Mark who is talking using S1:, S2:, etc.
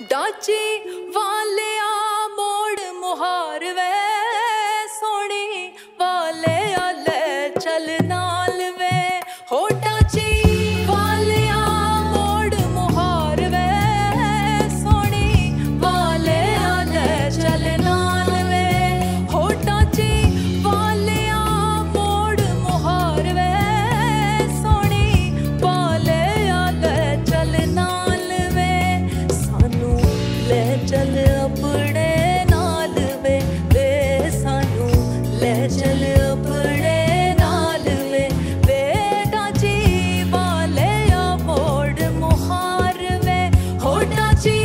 S1: ਡਾਚੇ ਵਾਲਿਆ ਮੋੜ ਮੁਹਾਰ ਵੇ ਸੋਣੀ ਵਾਲਿਆ ਲੈ ਚੱਲ अपने नाल वे वे सानू नाल वे। वे डाची वाले या मोड़ मुहार वे। हो डाची